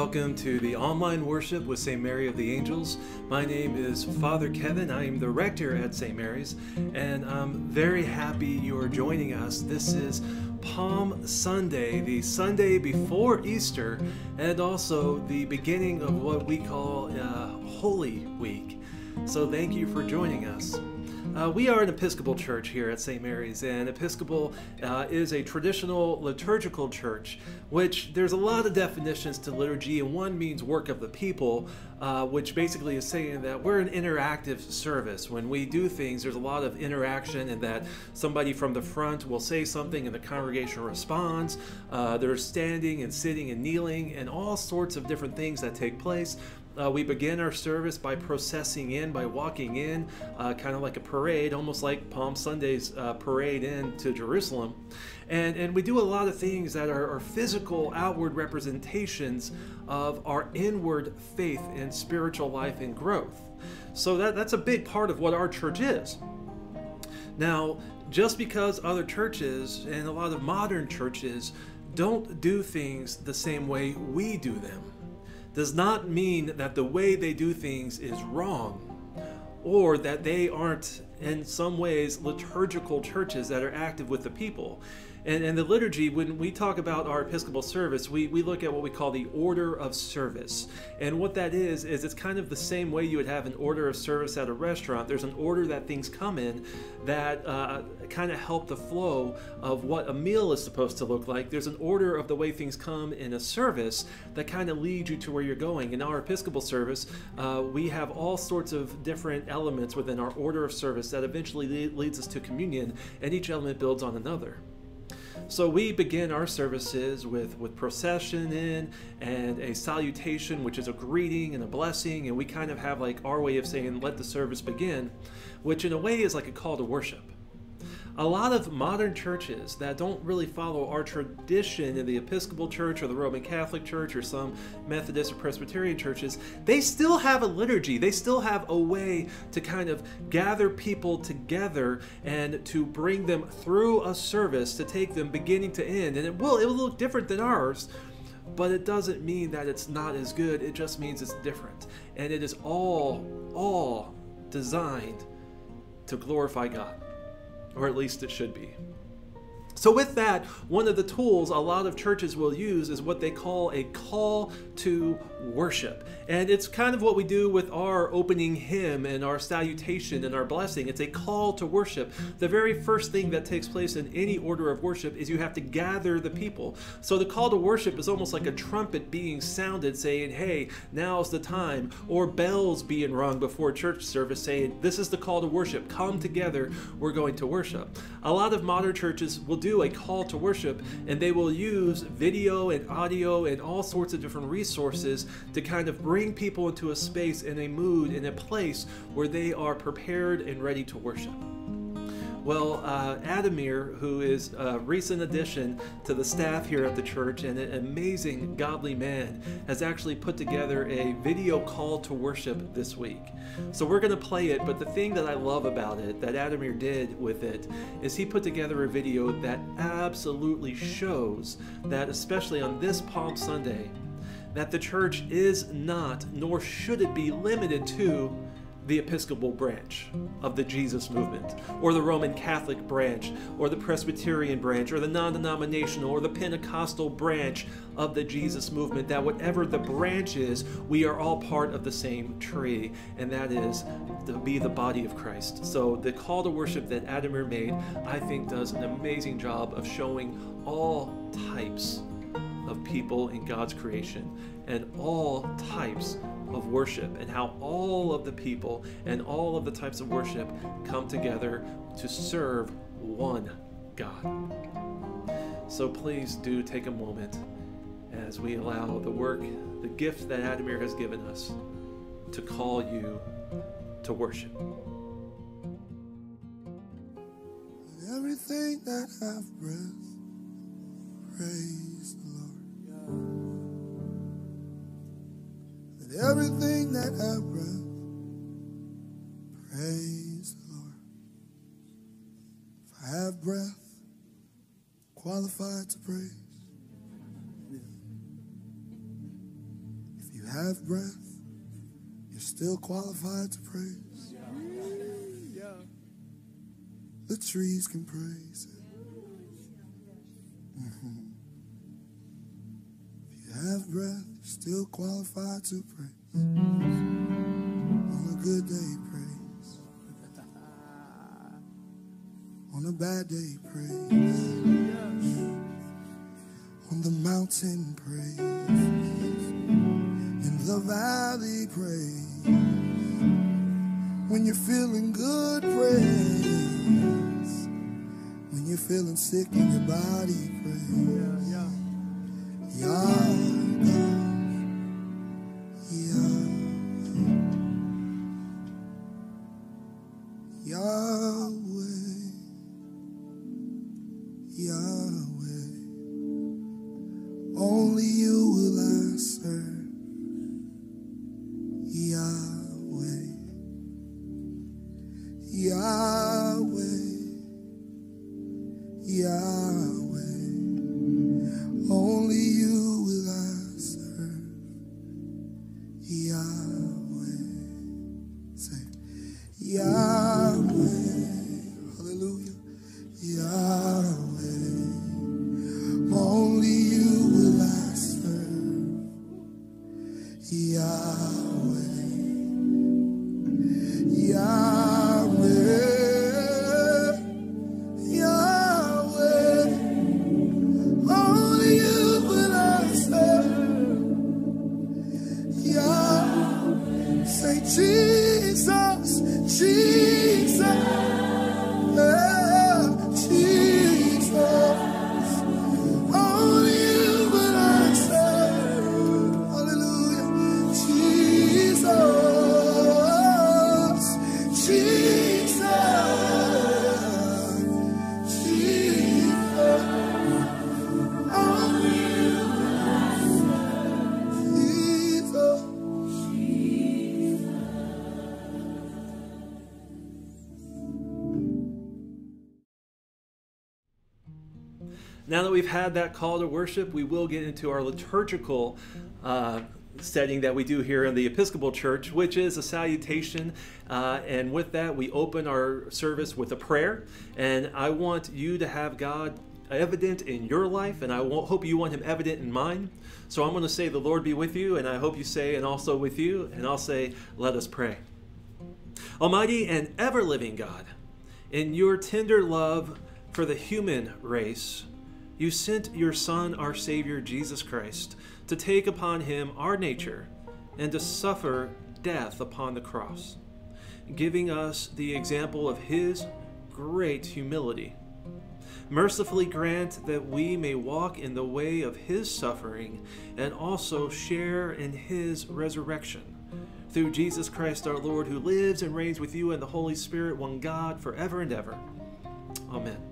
welcome to the online worship with St. Mary of the Angels. My name is Father Kevin. I am the rector at St. Mary's, and I'm very happy you are joining us. This is Palm Sunday, the Sunday before Easter, and also the beginning of what we call uh, Holy Week. So thank you for joining us. Uh, we are an Episcopal church here at St. Mary's, and Episcopal uh, is a traditional liturgical church, which there's a lot of definitions to liturgy, and one means work of the people, uh, which basically is saying that we're an interactive service. When we do things, there's a lot of interaction, and that somebody from the front will say something, and the congregation responds. Uh, there's standing and sitting and kneeling, and all sorts of different things that take place. Uh, we begin our service by processing in, by walking in, uh, kind of like a parade, almost like Palm Sunday's uh, parade into Jerusalem. And, and we do a lot of things that are, are physical, outward representations of our inward faith and spiritual life and growth. So that, that's a big part of what our church is. Now, just because other churches and a lot of modern churches don't do things the same way we do them, does not mean that the way they do things is wrong or that they aren't in some ways liturgical churches that are active with the people. And, and the liturgy, when we talk about our Episcopal service, we, we look at what we call the order of service. And what that is, is it's kind of the same way you would have an order of service at a restaurant. There's an order that things come in that uh, kind of help the flow of what a meal is supposed to look like. There's an order of the way things come in a service that kind of leads you to where you're going. In our Episcopal service, uh, we have all sorts of different elements within our order of service that eventually leads us to communion, and each element builds on another. So we begin our services with, with procession in and a salutation, which is a greeting and a blessing, and we kind of have like our way of saying, let the service begin, which in a way is like a call to worship a lot of modern churches that don't really follow our tradition in the Episcopal Church or the Roman Catholic Church or some Methodist or Presbyterian churches, they still have a liturgy. They still have a way to kind of gather people together and to bring them through a service to take them beginning to end. And it will it will look different than ours, but it doesn't mean that it's not as good. It just means it's different. And it is all all designed to glorify God or at least it should be. So, with that, one of the tools a lot of churches will use is what they call a call to worship. And it's kind of what we do with our opening hymn and our salutation and our blessing. It's a call to worship. The very first thing that takes place in any order of worship is you have to gather the people. So, the call to worship is almost like a trumpet being sounded saying, hey, now's the time, or bells being rung before church service saying, this is the call to worship. Come together, we're going to worship. A lot of modern churches will do do a call to worship and they will use video and audio and all sorts of different resources to kind of bring people into a space in a mood in a place where they are prepared and ready to worship. Well, uh, Adamir, who is a recent addition to the staff here at the church and an amazing godly man, has actually put together a video call to worship this week. So we're going to play it, but the thing that I love about it, that Adamir did with it, is he put together a video that absolutely shows that, especially on this Palm Sunday, that the church is not, nor should it be limited to the Episcopal branch of the Jesus movement, or the Roman Catholic branch, or the Presbyterian branch, or the non denominational, or the Pentecostal branch of the Jesus movement. That whatever the branch is, we are all part of the same tree, and that is to be the body of Christ. So the call to worship that Adamir made, I think, does an amazing job of showing all types of people in God's creation and all types of worship and how all of the people and all of the types of worship come together to serve one God. So please do take a moment as we allow the work, the gift that Adamir has given us to call you to worship. Everything that I've breath, praise the Lord everything that I breath, praise the Lord. If I have breath, qualified to praise. If you have breath, you're still qualified to praise. The trees can praise it. Have breath, still qualified to praise. On a good day, praise. On a bad day, praise. On the mountain, praise. In the valley, praise. When you're feeling good, praise. When you're feeling sick in your body, praise. Yah, Yahweh, Yahweh, we've had that call to worship, we will get into our liturgical uh, setting that we do here in the Episcopal Church, which is a salutation. Uh, and with that, we open our service with a prayer. And I want you to have God evident in your life, and I hope you want Him evident in mine. So I'm going to say, The Lord be with you, and I hope you say, and also with you. And I'll say, Let us pray. Almighty and ever living God, in your tender love for the human race, you sent your Son, our Savior, Jesus Christ, to take upon him our nature and to suffer death upon the cross, giving us the example of his great humility. Mercifully grant that we may walk in the way of his suffering and also share in his resurrection. Through Jesus Christ our Lord, who lives and reigns with you and the Holy Spirit, one God, forever and ever. Amen.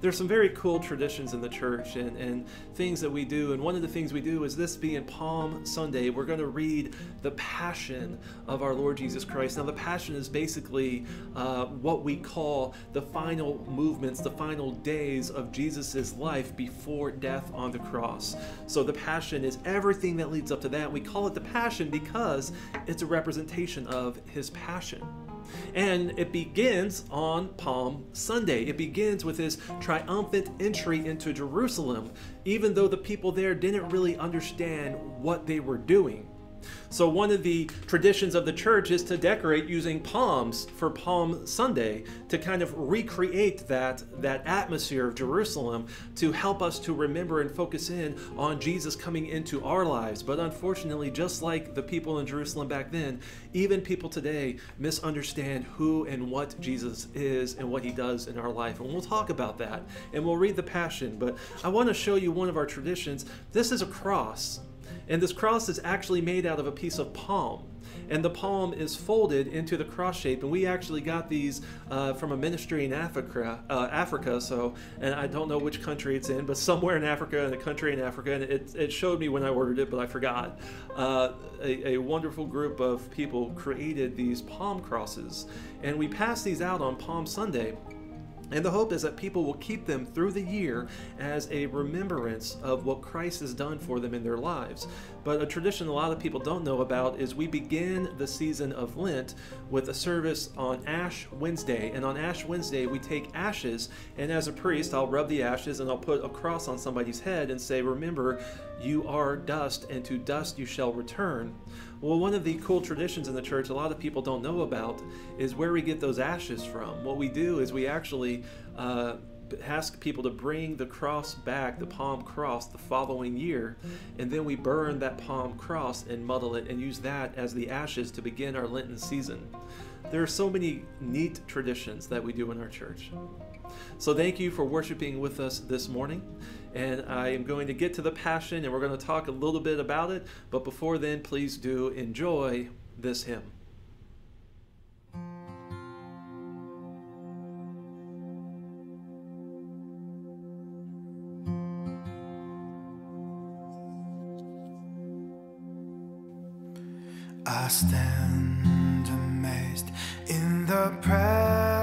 There's some very cool traditions in the church and, and things that we do. And one of the things we do is this being Palm Sunday, we're going to read the Passion of our Lord Jesus Christ. Now, the Passion is basically uh, what we call the final movements, the final days of Jesus' life before death on the cross. So, the Passion is everything that leads up to that. We call it the Passion because it's a representation of his passion. And it begins on Palm Sunday. It begins with his triumphant entry into Jerusalem, even though the people there didn't really understand what they were doing. So, one of the traditions of the church is to decorate using palms for Palm Sunday to kind of recreate that, that atmosphere of Jerusalem to help us to remember and focus in on Jesus coming into our lives. But unfortunately, just like the people in Jerusalem back then, even people today misunderstand who and what Jesus is and what he does in our life. And we'll talk about that and we'll read the Passion. But I want to show you one of our traditions. This is a cross. And this cross is actually made out of a piece of palm. And the palm is folded into the cross shape. And we actually got these uh, from a ministry in Africa. Uh, Africa. So, and I don't know which country it's in, but somewhere in Africa, in a country in Africa. And it, it showed me when I ordered it, but I forgot. Uh, a, a wonderful group of people created these palm crosses. And we passed these out on Palm Sunday. And the hope is that people will keep them through the year as a remembrance of what Christ has done for them in their lives. But a tradition a lot of people don't know about is we begin the season of Lent with a service on Ash Wednesday. And on Ash Wednesday, we take ashes, and as a priest, I'll rub the ashes and I'll put a cross on somebody's head and say, Remember, you are dust, and to dust you shall return. Well, one of the cool traditions in the church a lot of people don't know about is where we get those ashes from. What we do is we actually uh, ask people to bring the cross back, the palm cross, the following year, and then we burn that palm cross and muddle it and use that as the ashes to begin our Lenten season. There are so many neat traditions that we do in our church. So, thank you for worshiping with us this morning and I am going to get to the passion and we're going to talk a little bit about it. But before then, please do enjoy this hymn. I stand amazed in the presence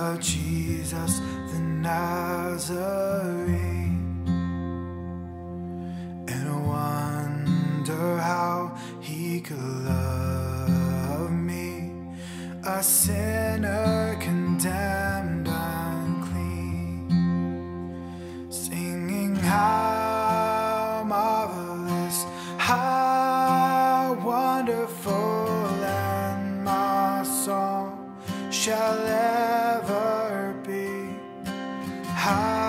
of Jesus the Nazarene and wonder how he could love me, a sinner condemned and unclean, singing how marvelous, how wonderful, and my song shall ever. How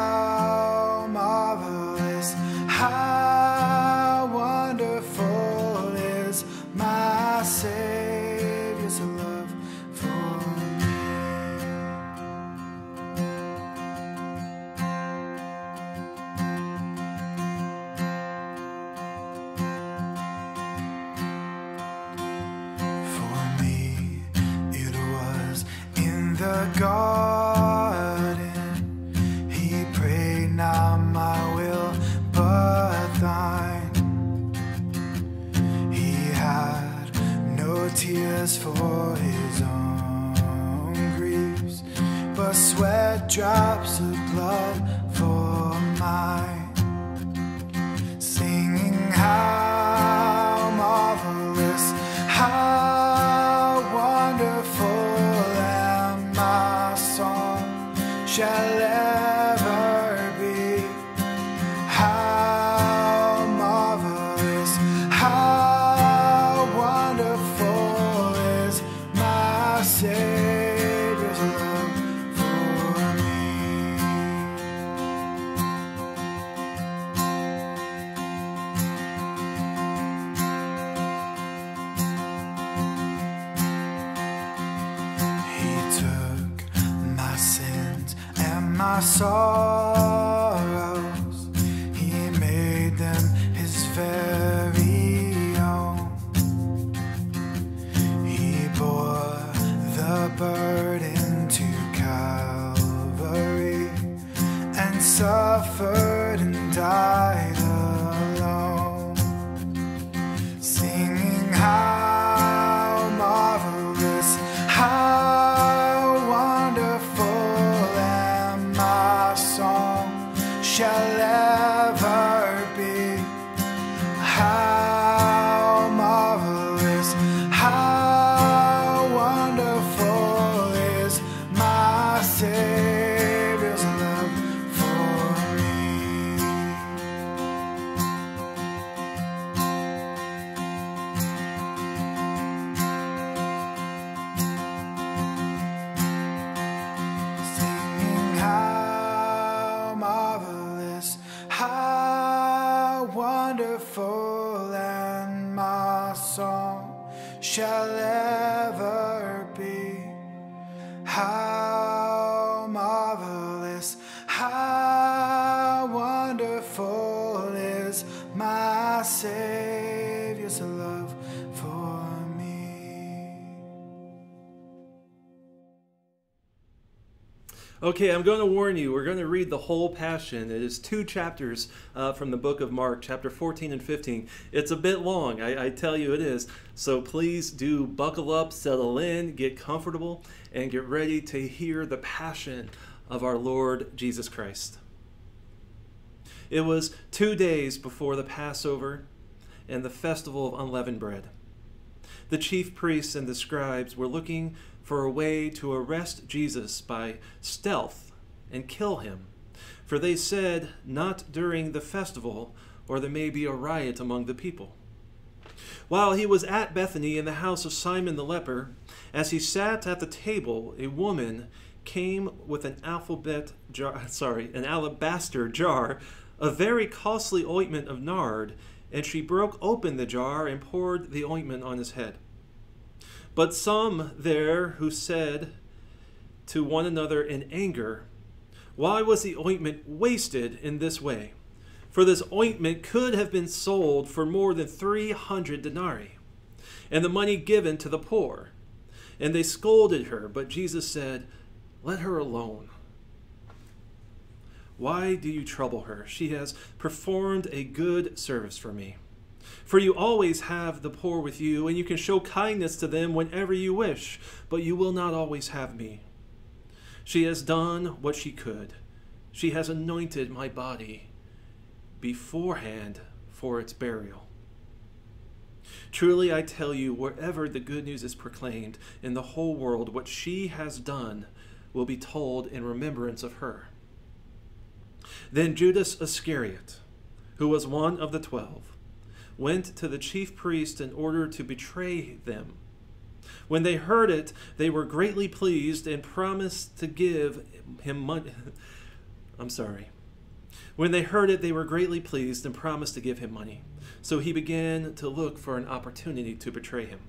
Okay, I'm going to warn you. We're going to read the whole Passion. It is two chapters uh, from the book of Mark, chapter 14 and 15. It's a bit long, I, I, tell you it is. So please do buckle up, settle in, get comfortable, and get ready to hear the Passion of our Lord Jesus Christ. It was two days before the Passover and the festival of unleavened bread. The chief priests and the scribes were looking for a way to arrest Jesus by stealth and kill him. For they said, Not during the festival, or there may be a riot among the people. While he was at Bethany in the house of Simon the leper, as he sat at the table, a woman came with an alphabet jar, sorry, an alabaster jar of very costly ointment of nard, and she broke open the jar and poured the ointment on his head. But some there who said to one another in anger, Why was the ointment wasted in this way? For this ointment could have been sold for more than 300 denarii, and the money given to the poor. And they scolded her, but Jesus said, Let her alone. Why do you trouble her? She has performed a good service for me. For you always have the poor with you, and you can show kindness to them whenever you wish, but you will not always have me. She has done what she could. She has anointed my body beforehand for its burial. Truly I tell you, wherever the good news is proclaimed in the whole world, what she has done will be told in remembrance of her. Then Judas Iscariot, who was one of the twelve, went to the chief priest in order to betray them. When they heard it, they were greatly pleased and promised to give him money. I'm sorry. When they heard it, they were greatly pleased and promised to give him money. So he began to look for an opportunity to betray him.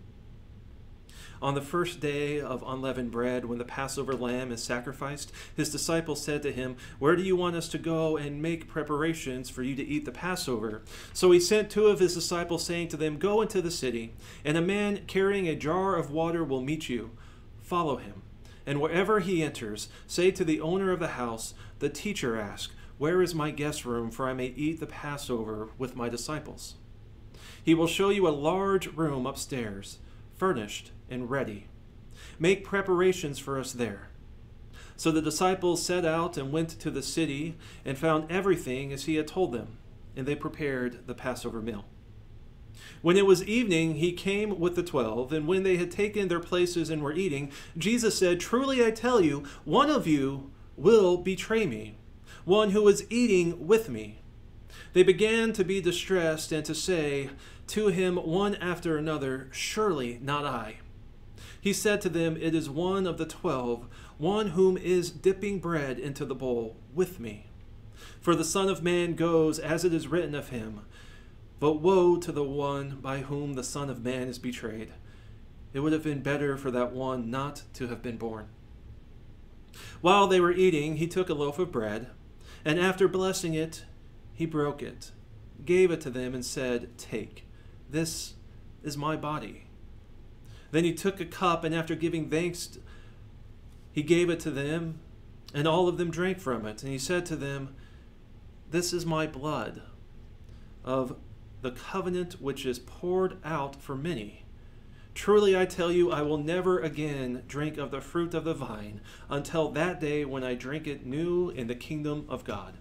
On the first day of unleavened bread, when the Passover lamb is sacrificed, his disciples said to him, Where do you want us to go and make preparations for you to eat the Passover? So he sent two of his disciples, saying to them, Go into the city, and a man carrying a jar of water will meet you. Follow him. And wherever he enters, say to the owner of the house, The teacher asks, Where is my guest room, for I may eat the Passover with my disciples? He will show you a large room upstairs, furnished and ready. Make preparations for us there. So the disciples set out and went to the city and found everything as he had told them, and they prepared the Passover meal. When it was evening, he came with the twelve, and when they had taken their places and were eating, Jesus said, Truly I tell you, one of you will betray me, one who is eating with me. They began to be distressed and to say to him one after another, Surely not I. He said to them, It is one of the twelve, one whom is dipping bread into the bowl with me. For the Son of Man goes as it is written of him. But woe to the one by whom the Son of Man is betrayed. It would have been better for that one not to have been born. While they were eating, he took a loaf of bread, and after blessing it, he broke it, gave it to them, and said, Take, this is my body then he took a cup, and after giving thanks, he gave it to them, and all of them drank from it. And he said to them, This is my blood of the covenant which is poured out for many. Truly I tell you, I will never again drink of the fruit of the vine until that day when I drink it new in the kingdom of God.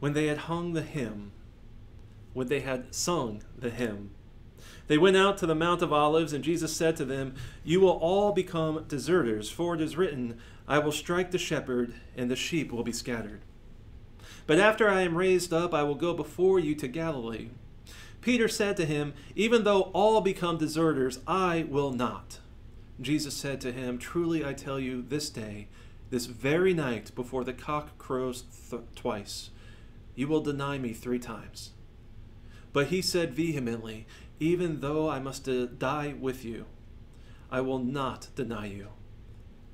When they had hung the hymn, when they had sung the hymn, they went out to the Mount of Olives, and Jesus said to them, You will all become deserters, for it is written, I will strike the shepherd, and the sheep will be scattered. But after I am raised up, I will go before you to Galilee. Peter said to him, Even though all become deserters, I will not. Jesus said to him, Truly I tell you, this day, this very night, before the cock crows twice, you will deny me three times. But he said vehemently, even though I must die with you, I will not deny you.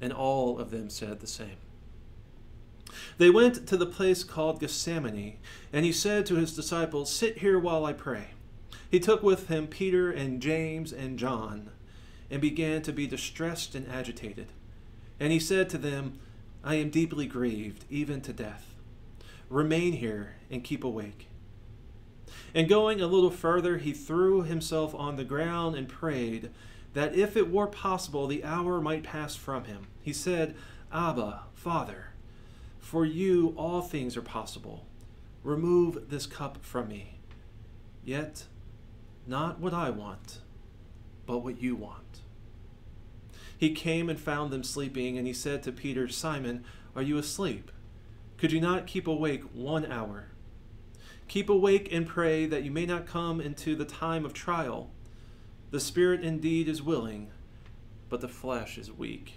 And all of them said the same. They went to the place called Gethsemane, and he said to his disciples, Sit here while I pray. He took with him Peter and James and John, and began to be distressed and agitated. And he said to them, I am deeply grieved, even to death. Remain here and keep awake. And going a little further, he threw himself on the ground and prayed that if it were possible, the hour might pass from him. He said, Abba, Father, for you all things are possible. Remove this cup from me. Yet, not what I want, but what you want. He came and found them sleeping, and he said to Peter, Simon, are you asleep? Could you not keep awake one hour? Keep awake and pray that you may not come into the time of trial. The spirit indeed is willing, but the flesh is weak.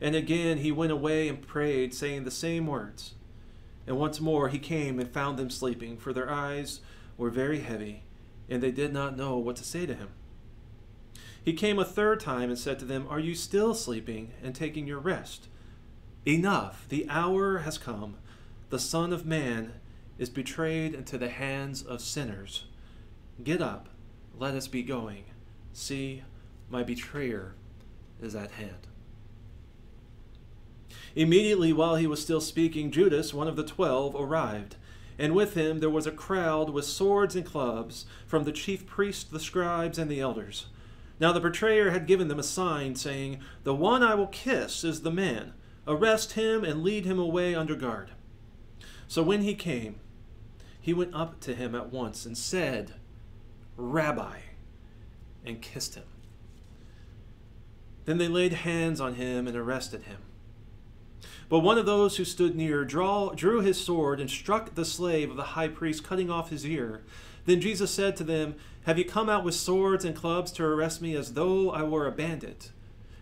And again he went away and prayed, saying the same words. And once more he came and found them sleeping, for their eyes were very heavy, and they did not know what to say to him. He came a third time and said to them, Are you still sleeping and taking your rest? Enough, the hour has come. The Son of Man is betrayed into the hands of sinners. Get up, let us be going. See, my betrayer is at hand. Immediately while he was still speaking, Judas, one of the twelve, arrived, and with him there was a crowd with swords and clubs from the chief priests, the scribes, and the elders. Now the betrayer had given them a sign, saying, The one I will kiss is the man. Arrest him and lead him away under guard. So when he came, he went up to him at once and said, Rabbi, and kissed him. Then they laid hands on him and arrested him. But one of those who stood near draw, drew his sword and struck the slave of the high priest, cutting off his ear. Then Jesus said to them, Have you come out with swords and clubs to arrest me as though I were a bandit?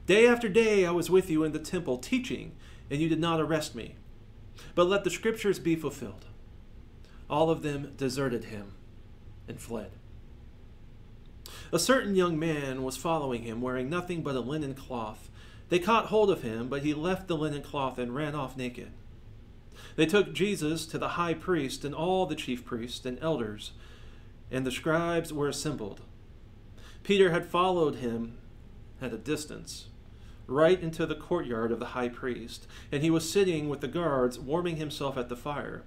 Day after day I was with you in the temple teaching, and you did not arrest me. But let the scriptures be fulfilled. All of them deserted him and fled. A certain young man was following him, wearing nothing but a linen cloth they caught hold of him, but he left the linen cloth and ran off naked. They took Jesus to the high priest and all the chief priests and elders, and the scribes were assembled. Peter had followed him at a distance, right into the courtyard of the high priest, and he was sitting with the guards, warming himself at the fire.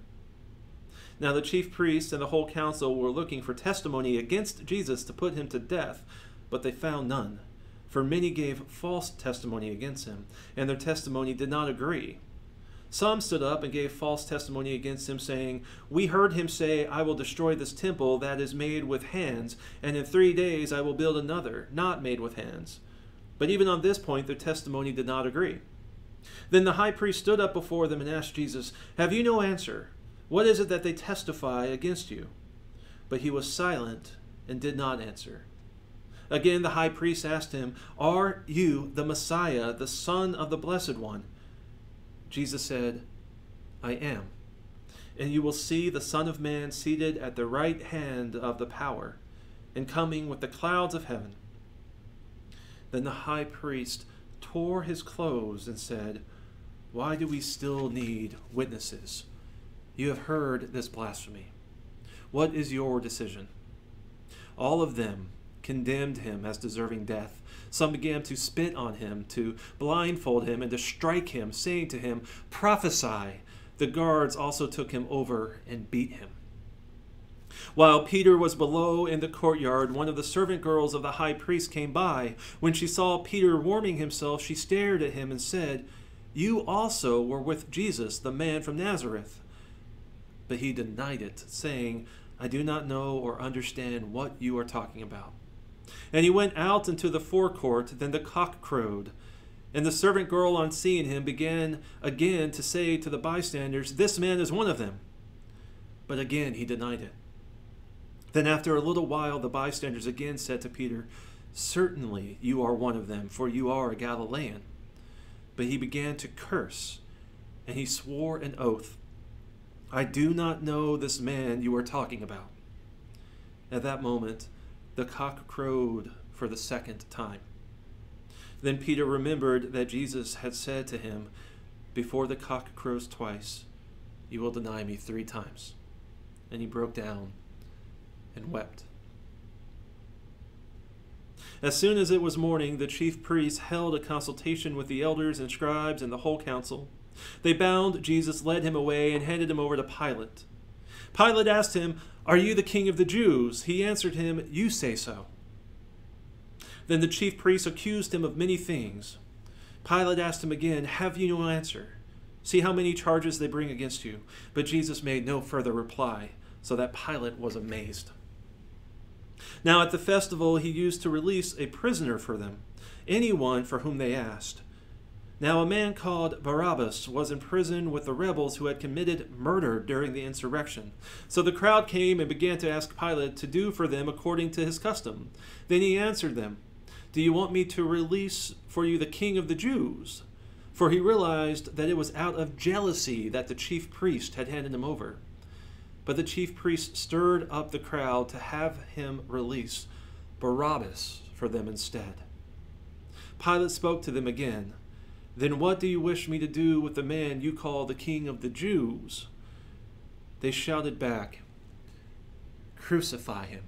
Now the chief priests and the whole council were looking for testimony against Jesus to put him to death, but they found none for many gave false testimony against him, and their testimony did not agree. Some stood up and gave false testimony against him, saying, We heard him say, I will destroy this temple that is made with hands, and in three days I will build another, not made with hands. But even on this point, their testimony did not agree. Then the high priest stood up before them and asked Jesus, Have you no answer? What is it that they testify against you? But he was silent and did not answer. Again, the high priest asked him, Are you the Messiah, the Son of the Blessed One? Jesus said, I am. And you will see the Son of Man seated at the right hand of the power, and coming with the clouds of heaven. Then the high priest tore his clothes and said, Why do we still need witnesses? You have heard this blasphemy. What is your decision? All of them condemned him as deserving death. Some began to spit on him, to blindfold him, and to strike him, saying to him, Prophesy. The guards also took him over and beat him. While Peter was below in the courtyard, one of the servant girls of the high priest came by. When she saw Peter warming himself, she stared at him and said, You also were with Jesus, the man from Nazareth. But he denied it, saying, I do not know or understand what you are talking about. And he went out into the forecourt. Then the cock crowed. And the servant girl, on seeing him, began again to say to the bystanders, This man is one of them. But again he denied it. Then after a little while, the bystanders again said to Peter, Certainly you are one of them, for you are a Galilean. But he began to curse, and he swore an oath, I do not know this man you are talking about. At that moment, the cock crowed for the second time. Then Peter remembered that Jesus had said to him, Before the cock crows twice, you will deny me three times. And he broke down and wept. As soon as it was morning, the chief priests held a consultation with the elders and scribes and the whole council. They bound Jesus, led him away, and handed him over to Pilate. Pilate asked him, Are you the king of the Jews? He answered him, You say so. Then the chief priests accused him of many things. Pilate asked him again, Have you no answer? See how many charges they bring against you. But Jesus made no further reply, so that Pilate was amazed. Now at the festival he used to release a prisoner for them, anyone for whom they asked. Now a man called Barabbas was in prison with the rebels who had committed murder during the insurrection. So the crowd came and began to ask Pilate to do for them according to his custom. Then he answered them, Do you want me to release for you the king of the Jews? For he realized that it was out of jealousy that the chief priest had handed him over. But the chief priests stirred up the crowd to have him release Barabbas for them instead. Pilate spoke to them again. Then what do you wish me to do with the man you call the king of the Jews? They shouted back, Crucify him.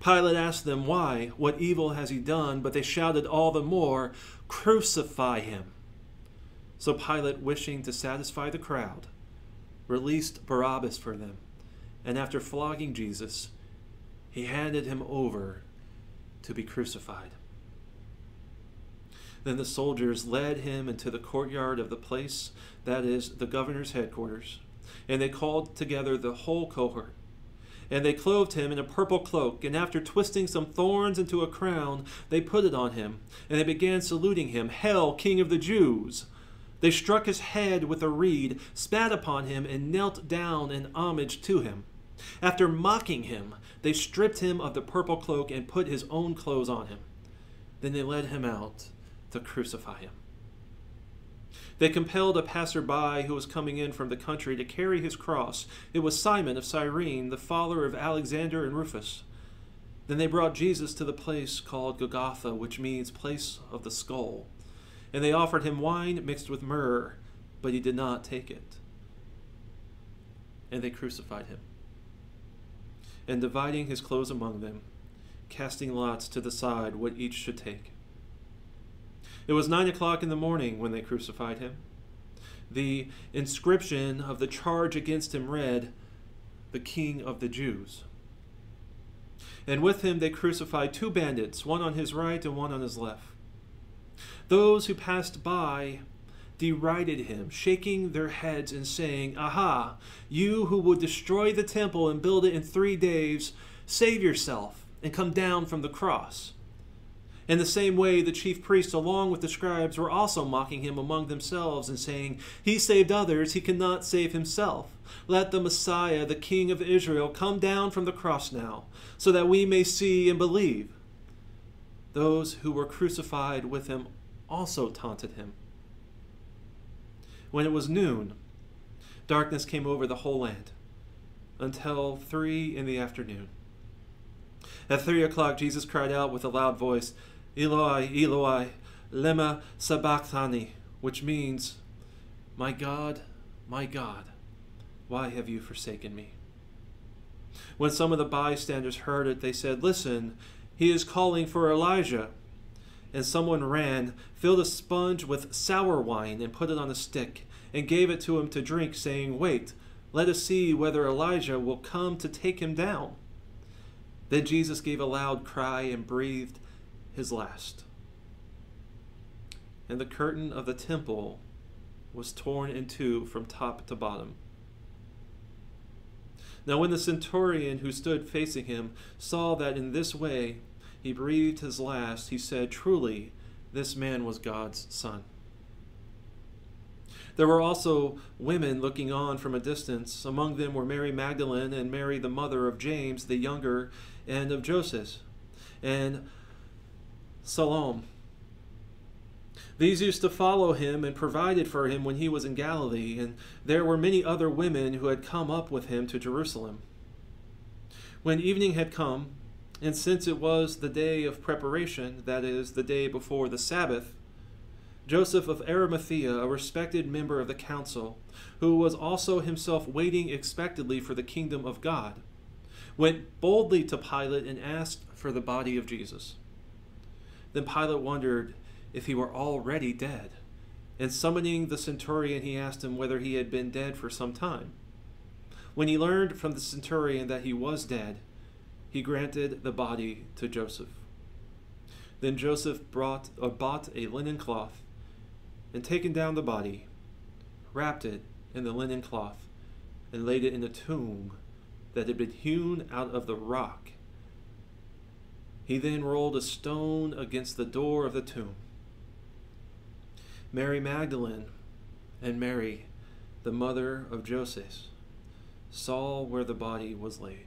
Pilate asked them why, what evil has he done? But they shouted all the more, Crucify him. So Pilate, wishing to satisfy the crowd, released Barabbas for them, and after flogging Jesus, he handed him over to be crucified. Then the soldiers led him into the courtyard of the place that is the governor's headquarters, and they called together the whole cohort. And they clothed him in a purple cloak, and after twisting some thorns into a crown, they put it on him, and they began saluting him, Hail, King of the Jews! They struck his head with a reed, spat upon him, and knelt down in homage to him. After mocking him, they stripped him of the purple cloak and put his own clothes on him. Then they led him out to crucify him. They compelled a passerby who was coming in from the country to carry his cross. It was Simon of Cyrene, the father of Alexander and Rufus. Then they brought Jesus to the place called Golgotha, which means place of the skull. And they offered him wine mixed with myrrh, but he did not take it. And they crucified him. And dividing his clothes among them, casting lots to decide what each should take. It was nine o'clock in the morning when they crucified him. The inscription of the charge against him read, The King of the Jews. And with him they crucified two bandits, one on his right and one on his left. Those who passed by derided him, shaking their heads and saying, Aha, you who would destroy the temple and build it in three days, save yourself and come down from the cross. In the same way, the chief priests, along with the scribes, were also mocking him among themselves and saying, He saved others, he cannot save himself. Let the Messiah, the King of Israel, come down from the cross now, so that we may see and believe. Those who were crucified with him also taunted him. When it was noon, darkness came over the whole land until three in the afternoon. At three o'clock, Jesus cried out with a loud voice, Eloi, Eloi, lema sabachthani, which means, My God, my God, why have you forsaken me? When some of the bystanders heard it, they said, Listen, he is calling for Elijah. And someone ran, filled a sponge with sour wine, and put it on a stick, and gave it to him to drink, saying, Wait, let us see whether Elijah will come to take him down. Then Jesus gave a loud cry and breathed his last. And the curtain of the temple was torn in two from top to bottom. Now, when the centurion who stood facing him saw that in this way he breathed his last, he said, Truly, this man was God's son. There were also women looking on from a distance. Among them were Mary Magdalene and Mary, the mother of James the younger, and of Joseph, and Salome. These used to follow him and provided for him when he was in Galilee, and there were many other women who had come up with him to Jerusalem. When evening had come, and since it was the day of preparation, that is, the day before the Sabbath, Joseph of Arimathea, a respected member of the council, who was also himself waiting expectantly for the kingdom of God, went boldly to Pilate and asked for the body of Jesus. Then Pilate wondered if he were already dead. And summoning the centurion, he asked him whether he had been dead for some time. When he learned from the centurion that he was dead, he granted the body to Joseph. Then Joseph brought or bought a linen cloth, and taking down the body, wrapped it in the linen cloth, and laid it in a tomb that had been hewn out of the rock. He then rolled a stone against the door of the tomb. Mary Magdalene and Mary, the mother of Joseph, saw where the body was laid.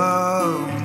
Flow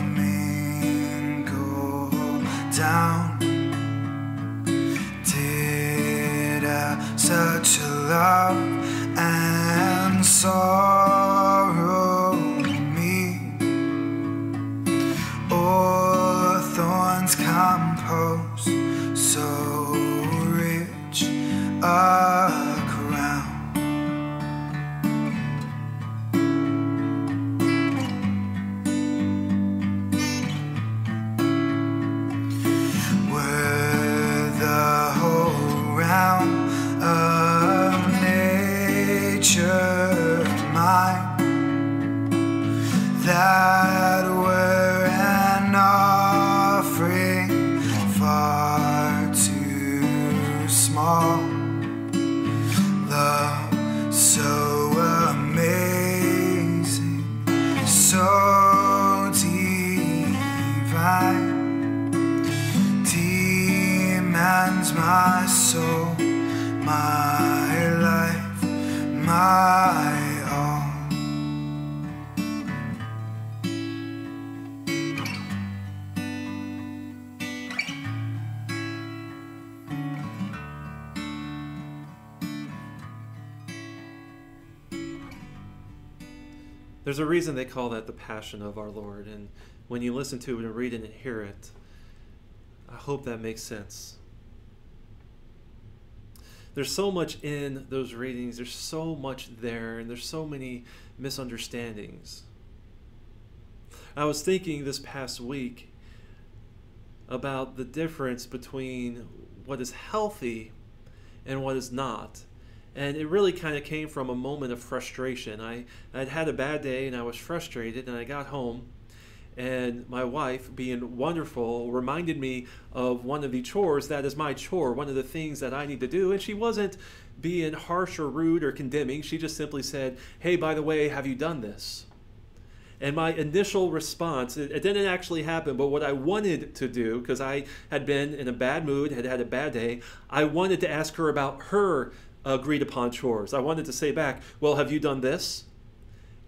There's a reason they call that the passion of our Lord. And when you listen to it and read it and hear it, I hope that makes sense. There's so much in those readings, there's so much there, and there's so many misunderstandings. I was thinking this past week about the difference between what is healthy and what is not. And it really kind of came from a moment of frustration. I, I'd had a bad day and I was frustrated, and I got home, and my wife, being wonderful, reminded me of one of the chores that is my chore, one of the things that I need to do. And she wasn't being harsh or rude or condemning. She just simply said, Hey, by the way, have you done this? And my initial response, it, it didn't actually happen, but what I wanted to do, because I had been in a bad mood, had had a bad day, I wanted to ask her about her agreed upon chores. I wanted to say back, Well, have you done this?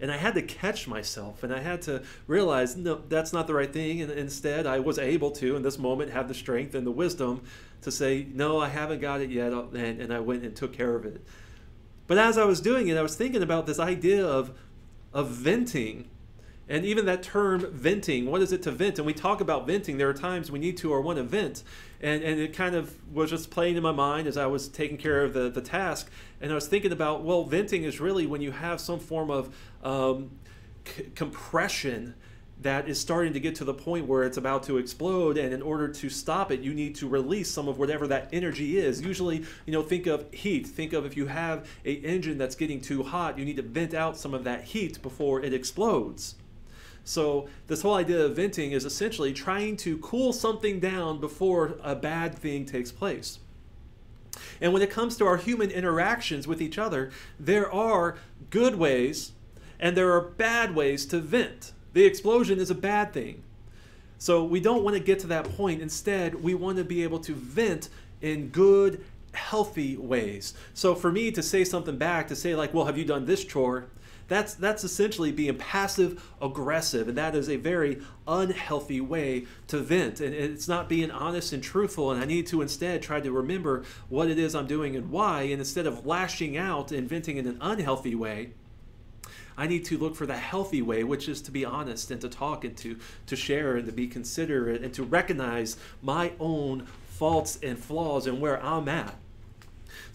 And I had to catch myself and I had to realize, no, that's not the right thing. And instead, I was able to, in this moment, have the strength and the wisdom to say, No, I haven't got it yet. Uh, and, and I went and took care of it. But as I was doing it, I was thinking about this idea of, of venting And even that term venting, what is it to vent? And we talk about venting. There are times we need to or want to vent. And, and it kind of was just playing in my mind as I was taking care of the, the task. And I was thinking about, well, venting is really when you have some form of um, compression that is starting to get to the point where it's about to explode and in order to stop it you need to release some of whatever that energy is usually you know think of heat think of if you have a engine that's getting too hot you need to vent out some of that heat before it explodes so this whole idea of venting is essentially trying to cool something down before a bad thing takes place and when it comes to our human interactions with each other there are good ways and there are bad ways to vent the explosion is a bad thing. So we don't want to get to that point. Instead, we want to be able to vent in good, healthy ways. So for me to say something back, to say like, "Well, have you done this chore?" That's that's essentially being passive aggressive, and that is a very unhealthy way to vent. And it's not being honest and truthful. And I need to instead try to remember what it is I'm doing and why. And instead of lashing out and venting in an unhealthy way, I need to look for the healthy way, which is to be honest and to talk and to, to share and to be considerate and to recognize my own faults and flaws and where I'm at.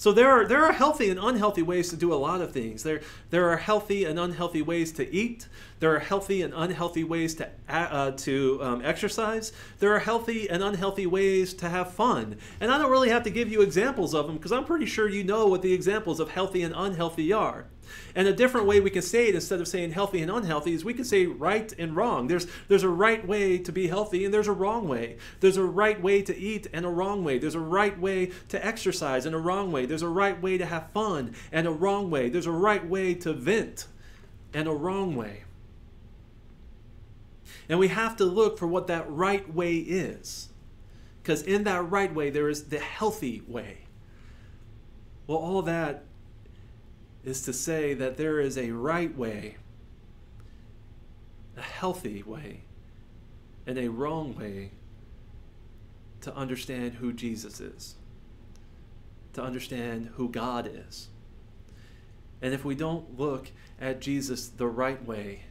So there are there are healthy and unhealthy ways to do a lot of things. There there are healthy and unhealthy ways to eat. There are healthy and unhealthy ways to uh, to um, exercise. There are healthy and unhealthy ways to have fun. And I don't really have to give you examples of them because I'm pretty sure you know what the examples of healthy and unhealthy are. And a different way we can say it instead of saying healthy and unhealthy is we can say right and wrong. There's there's a right way to be healthy and there's a wrong way. There's a right way to eat and a wrong way. There's a right way to exercise and a wrong way. There's a right way to have fun and a wrong way. There's a right way to vent and a wrong way. And we have to look for what that right way is. Because in that right way, there is the healthy way. Well, all that is to say that there is a right way, a healthy way, and a wrong way to understand who Jesus is, to understand who God is. And if we don't look at Jesus the right way,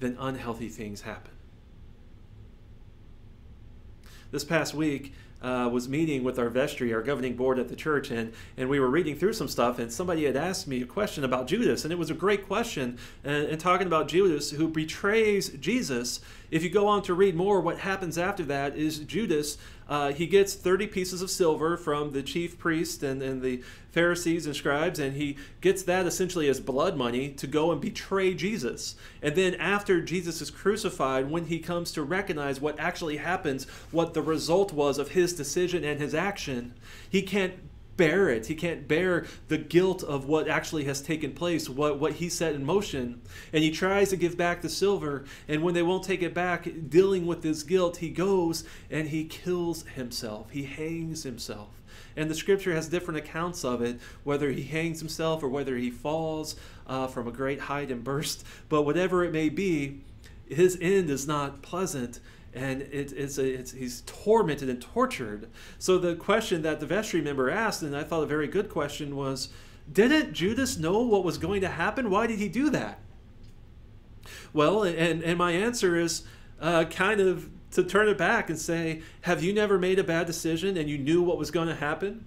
then unhealthy things happen. This past week, uh, was meeting with our vestry, our governing board at the church, and, and we were reading through some stuff, and somebody had asked me a question about Judas, and it was a great question, and, and talking about Judas who betrays Jesus. If you go on to read more, what happens after that is Judas uh, he gets 30 pieces of silver from the chief priest and, and the Pharisees and scribes, and he gets that essentially as blood money to go and betray Jesus. And then, after Jesus is crucified, when he comes to recognize what actually happens, what the result was of his decision and his action, he can't bear it. He can't bear the guilt of what actually has taken place, what, what he set in motion. And he tries to give back the silver. And when they won't take it back, dealing with this guilt, he goes and he kills himself. He hangs himself. And the scripture has different accounts of it, whether he hangs himself or whether he falls uh, from a great height and burst. But whatever it may be, his end is not pleasant and it, it's, a, it's he's tormented and tortured. So the question that the vestry member asked, and I thought a very good question, was, didn't Judas know what was going to happen? Why did he do that? Well, and and my answer is uh, kind of to turn it back and say, have you never made a bad decision and you knew what was going to happen?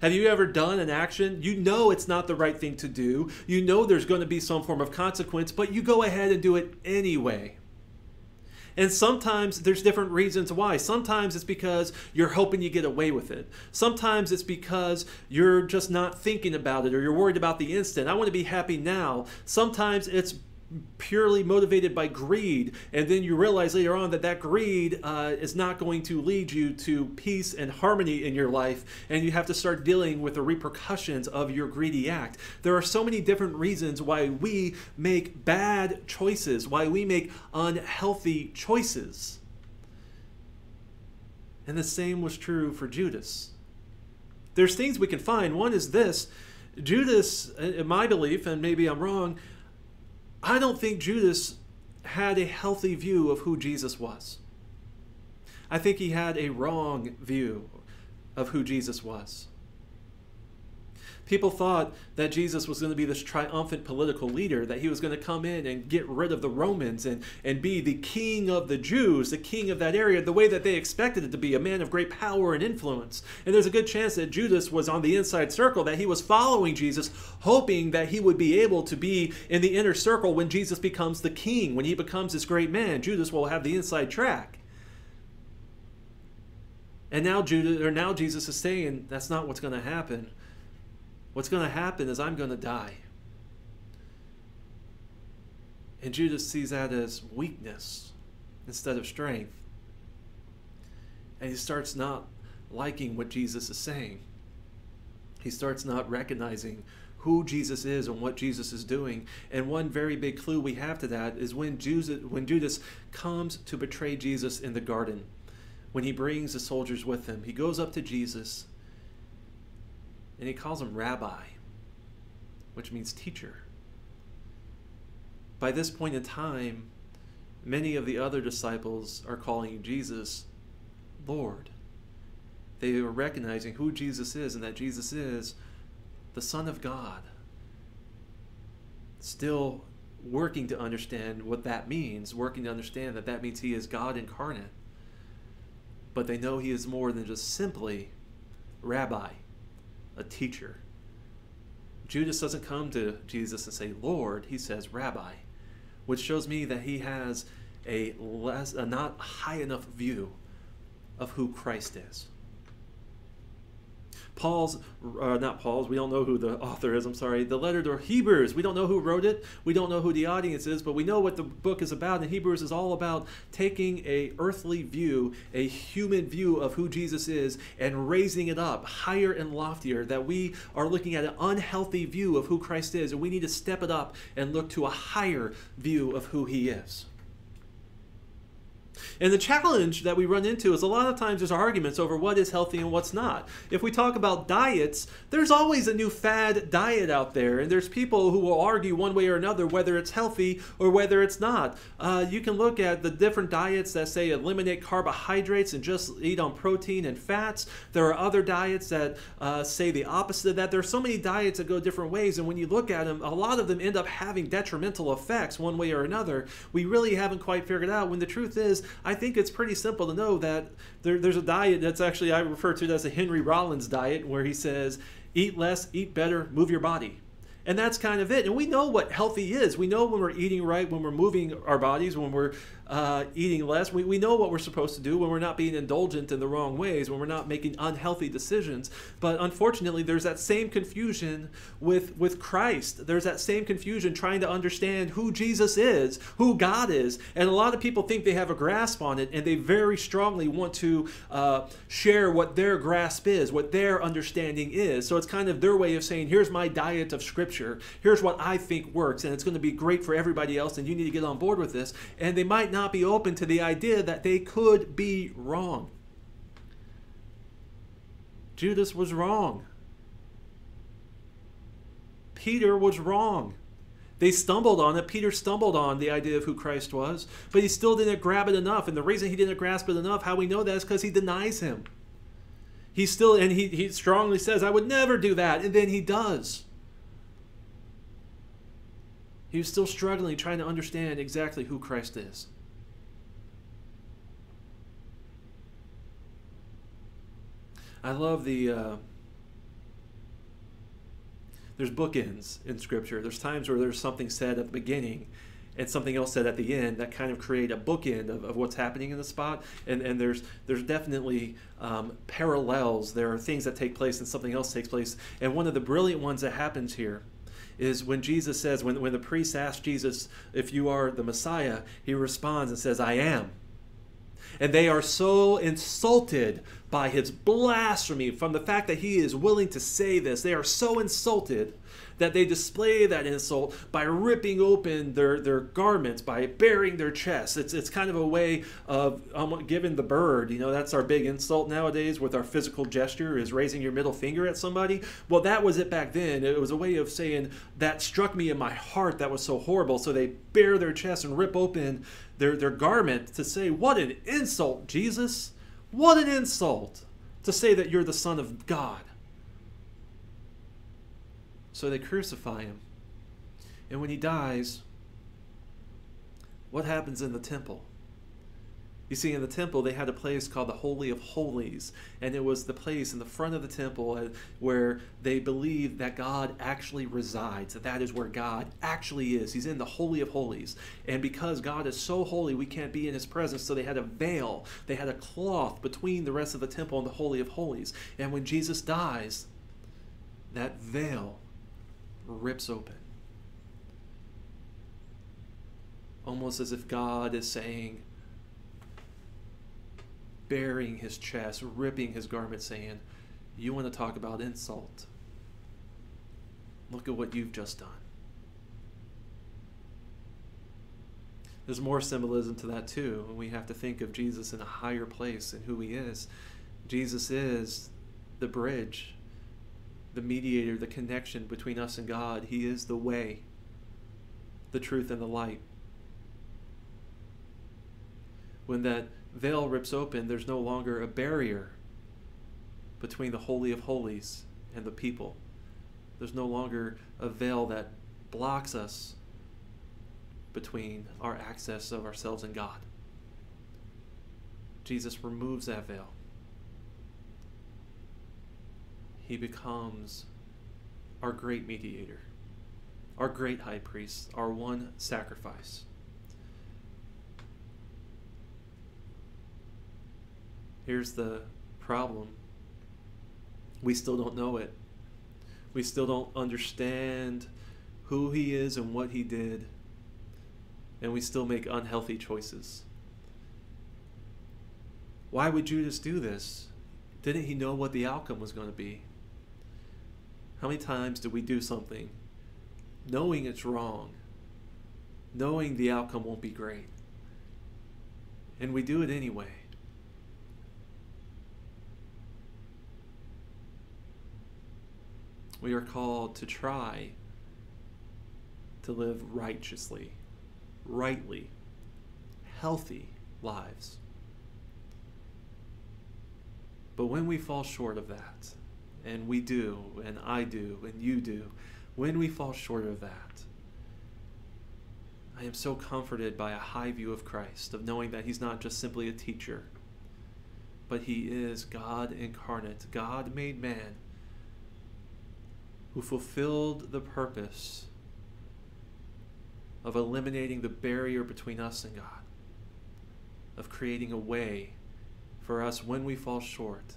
Have you ever done an action? You know it's not the right thing to do. You know there's going to be some form of consequence, but you go ahead and do it anyway. And sometimes there's different reasons why. Sometimes it's because you're hoping you get away with it. Sometimes it's because you're just not thinking about it or you're worried about the instant. I want to be happy now. Sometimes it's purely motivated by greed, and then you realize later on that that greed uh, is not going to lead you to peace and harmony in your life, and you have to start dealing with the repercussions of your greedy act. There are so many different reasons why we make bad choices, why we make unhealthy choices. And the same was true for Judas. There's things we can find. One is this Judas, in my belief, and maybe I'm wrong, I don't think Judas had a healthy view of who Jesus was. I think he had a wrong view of who Jesus was. People thought that Jesus was going to be this triumphant political leader, that he was going to come in and get rid of the Romans and, and be the king of the Jews, the king of that area, the way that they expected it to be, a man of great power and influence. And there's a good chance that Judas was on the inside circle, that he was following Jesus, hoping that he would be able to be in the inner circle when Jesus becomes the king, when he becomes this great man. Judas will have the inside track. And now Judas or now Jesus is saying that's not what's going to happen. What's going to happen is I'm going to die. And Judas sees that as weakness instead of strength. And he starts not liking what Jesus is saying. He starts not recognizing who Jesus is and what Jesus is doing. And one very big clue we have to that is when Judas, when Judas comes to betray Jesus in the garden, when he brings the soldiers with him, he goes up to Jesus and he calls him rabbi, which means teacher. By this point in time, many of the other disciples are calling Jesus Lord. They are recognizing who Jesus is and that Jesus is the Son of God. Still working to understand what that means, working to understand that that means he is God incarnate. But they know he is more than just simply rabbi a teacher. Judas doesn't come to Jesus and say, Lord, he says, Rabbi, which shows me that he has a less, a not high enough view of who Christ is. Paul's, uh, not Paul's, we don't know who the author is, I'm sorry, the letter to Hebrews. We don't know who wrote it. We don't know who the audience is, but we know what the book is about. And Hebrews is all about taking a earthly view, a human view of who Jesus is, and raising it up higher and loftier, that we are looking at an unhealthy view of who Christ is, and we need to step it up and look to a higher view of who he is. And the challenge that we run into is a lot of times there's arguments over what is healthy and what's not. If we talk about diets, there's always a new fad diet out there, and there's people who will argue one way or another whether it's healthy or whether it's not. Uh, you can look at the different diets that say eliminate carbohydrates and just eat on protein and fats. There are other diets that uh, say the opposite of that. There are so many diets that go different ways, and when you look at them, a lot of them end up having detrimental effects one way or another. We really haven't quite figured out when the truth is I think it's pretty simple to know that there, there's a diet that's actually, I refer to it as a Henry Rollins diet, where he says, eat less, eat better, move your body. And that's kind of it. And we know what healthy is. We know when we're eating right, when we're moving our bodies, when we're uh, eating less. We, we know what we're supposed to do when we're not being indulgent in the wrong ways, when we're not making unhealthy decisions. But unfortunately, there's that same confusion with, with Christ. There's that same confusion trying to understand who Jesus is, who God is. And a lot of people think they have a grasp on it, and they very strongly want to uh, share what their grasp is, what their understanding is. So it's kind of their way of saying, here's my diet of Scripture. Here's what I think works, and it's going to be great for everybody else, and you need to get on board with this. And they might not be open to the idea that they could be wrong. Judas was wrong. Peter was wrong. They stumbled on it. Peter stumbled on the idea of who Christ was, but he still didn't grab it enough. And the reason he didn't grasp it enough, how we know that, is because he denies him. He still, and he, he strongly says, I would never do that. And then he does. He was still struggling, trying to understand exactly who Christ is. I love the. Uh, there's bookends in Scripture. There's times where there's something said at the beginning and something else said at the end that kind of create a bookend of, of what's happening in the spot. And, and there's there's definitely um, parallels. There are things that take place and something else takes place. And one of the brilliant ones that happens here is when Jesus says, when, when the priest asks Jesus, if you are the Messiah, he responds and says, I am. And they are so insulted by his blasphemy from the fact that he is willing to say this. They are so insulted that they display that insult by ripping open their, their garments, by baring their chests. It's, it's kind of a way of um, giving the bird, you know, that's our big insult nowadays with our physical gesture is raising your middle finger at somebody. Well, that was it back then. It was a way of saying that struck me in my heart. That was so horrible. So they bare their chest and rip open their, their garment to say, What an insult, Jesus! What an insult to say that you're the Son of God. So they crucify him. And when he dies, what happens in the temple? You see, in the temple, they had a place called the Holy of Holies, and it was the place in the front of the temple uh, where they believed that God actually resides, that that is where God actually is. He's in the Holy of Holies. And because God is so holy, we can't be in His presence, so they had a veil, they had a cloth between the rest of the temple and the Holy of Holies. And when Jesus dies, that veil rips open. Almost as if God is saying, burying his chest, ripping his garment, saying, You want to talk about insult? Look at what you've just done. There's more symbolism to that too. We have to think of Jesus in a higher place and who he is. Jesus is the bridge, the mediator, the connection between us and God. He is the way, the truth, and the light. When that veil rips open, there's no longer a barrier between the Holy of Holies and the people. There's no longer a veil that blocks us between our access of ourselves and God. Jesus removes that veil. He becomes our great mediator, our great high priest, our one sacrifice. Here's the problem we still don't know it. We still don't understand who he is and what he did. And we still make unhealthy choices. Why would Judas do this? Didn't he know what the outcome was going to be? How many times do we do something knowing it's wrong, knowing the outcome won't be great, and we do it anyway? we are called to try to live righteously, rightly, healthy lives. But when we fall short of that, and we do, and I do, and you do, when we fall short of that, I am so comforted by a high view of Christ, of knowing that He's not just simply a teacher, but He is God incarnate, God made man who fulfilled the purpose of eliminating the barrier between us and God, of creating a way for us when we fall short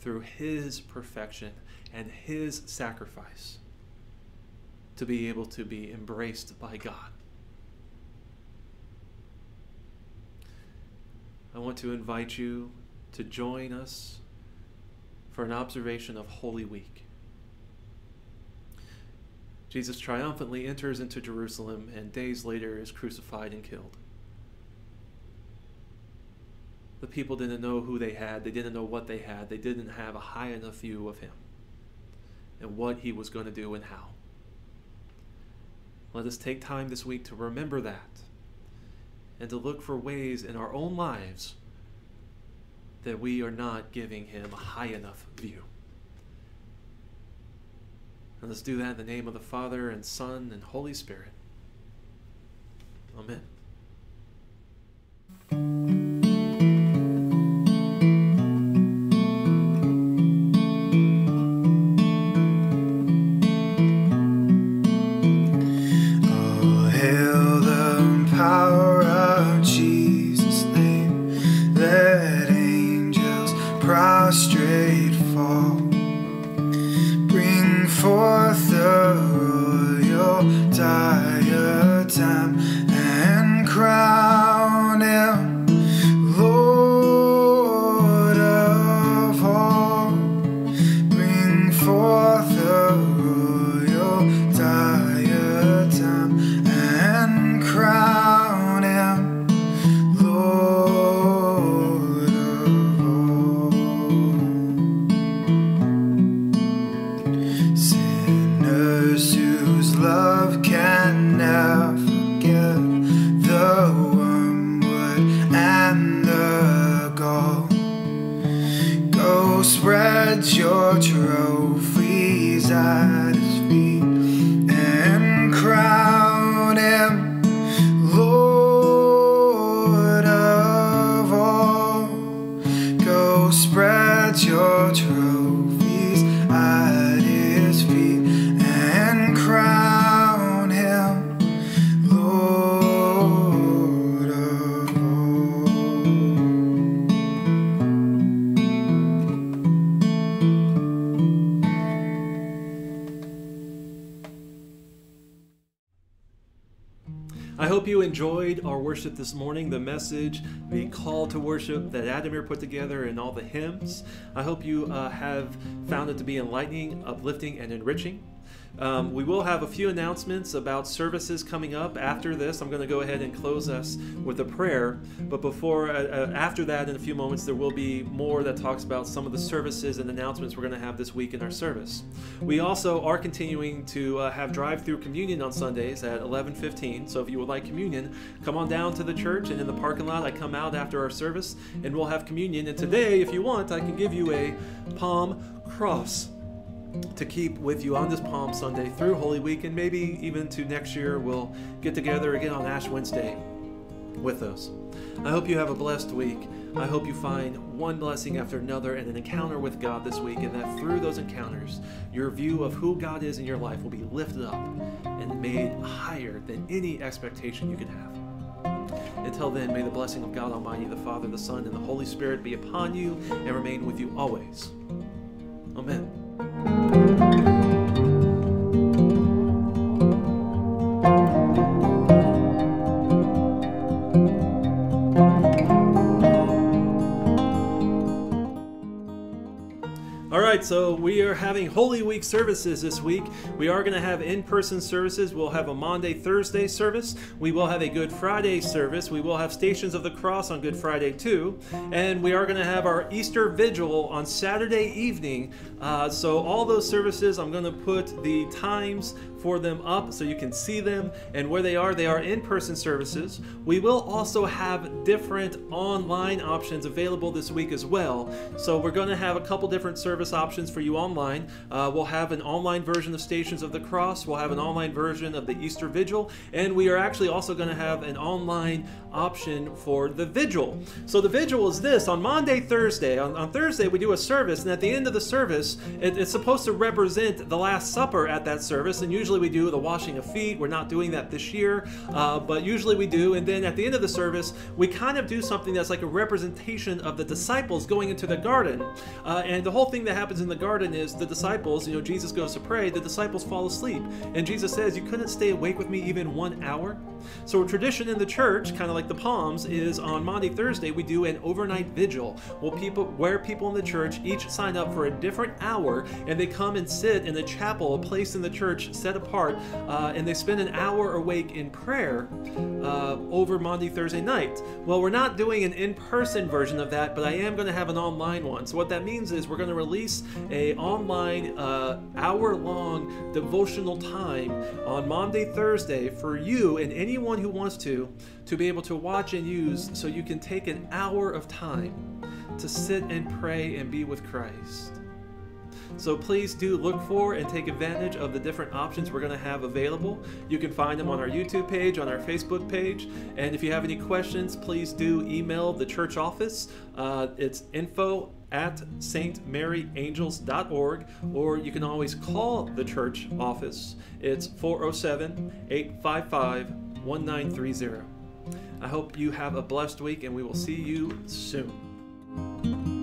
through His perfection and His sacrifice to be able to be embraced by God. I want to invite you to join us for an observation of Holy Week. Jesus triumphantly enters into Jerusalem and days later is crucified and killed. The people didn't know who they had, they didn't know what they had, they didn't have a high enough view of him and what he was going to do and how. Let us take time this week to remember that and to look for ways in our own lives that we are not giving him a high enough view. And let's do that in the name of the Father and Son and Holy Spirit. Amen. Spread your worship this morning, the message, the call to worship that Adamir put together, and all the hymns. I hope you uh, have found it to be enlightening, uplifting, and enriching. Um, we will have a few announcements about services coming up after this. I'm going to go ahead and close us with a prayer. But before, uh, uh, after that, in a few moments, there will be more that talks about some of the services and announcements we're going to have this week in our service. We also are continuing to uh, have drive-through communion on Sundays at 11:15. So if you would like communion, come on down to the church and in the parking lot. I come out after our service and we'll have communion. And today, if you want, I can give you a palm cross to keep with you on this Palm Sunday through Holy Week, and maybe even to next year, we'll get together again on Ash Wednesday with us. I hope you have a blessed week. I hope you find one blessing after another and an encounter with God this week, and that through those encounters, your view of who God is in your life will be lifted up and made higher than any expectation you could have. Until then, may the blessing of God Almighty, the Father, the Son, and the Holy Spirit be upon you and remain with you always. Amen. All right, so we are having Holy Week services this week. We are going to have in person services. We'll have a Maundy, Thursday service. We will have a Good Friday service. We will have Stations of the Cross on Good Friday, too. And we are going to have our Easter Vigil on Saturday evening. Uh, so, all those services, I'm going to put the times for them up so you can see them and where they are. They are in person services. We will also have different online options available this week as well. So we're going to have a couple different service options for you online. Uh, we'll have an online version of Stations of the Cross, we'll have an online version of the Easter Vigil, and we are actually also going to have an online option for the Vigil. So the Vigil is this on Maundy, Thursday. On, on Thursday, we do a service, and at the end of the service, it, it's supposed to represent the Last Supper at that service, and usually we do the washing of feet. We're not doing that this year, uh, but usually we do. And then at the end of the service, we kind of do something that's like a representation of the disciples going into the garden. Uh, and the whole thing that happens in the garden is the disciples, you know, Jesus goes to pray, the disciples fall asleep. And Jesus says, You couldn't stay awake with me even one hour? So, a tradition in the church, kind of like the Palms, is on Maundy, Thursday, we do an overnight vigil. Well, people, where people in the church each sign up for a different hour, and they come and sit in a chapel, a place in the church set apart, uh, and they spend an hour awake in prayer uh, over Maundy, Thursday night. Well, we're not doing an in-person version of that, but I am going to have an online one. So what that means is we're going to release a online uh, hour-long devotional time on Maundy, Thursday for you and anyone who wants to to be able to watch and use, so you can take an hour of time to sit and pray and be with Christ. So please do look for and take advantage of the different options we're going to have available. You can find them on our YouTube page, on our Facebook page. And if you have any questions, please do email the church office. Uh, it's info at stmaryangels.org, or you can always call the church office. It's 407 855 1930. I hope you have a blessed week, and we will see you soon.